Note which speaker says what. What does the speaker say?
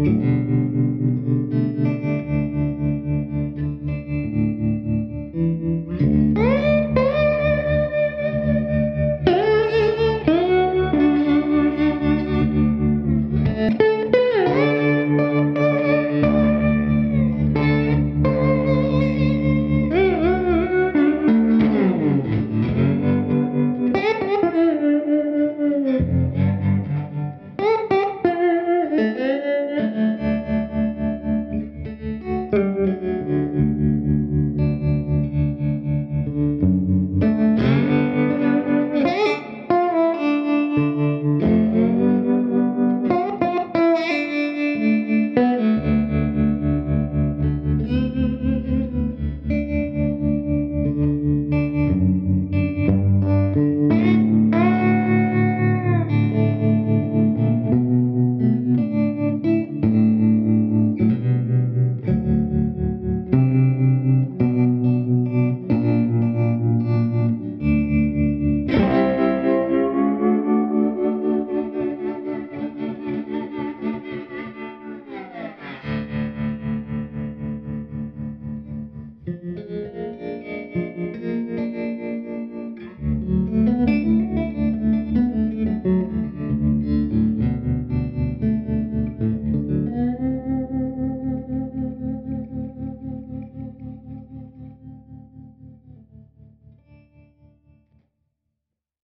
Speaker 1: Mm-hmm.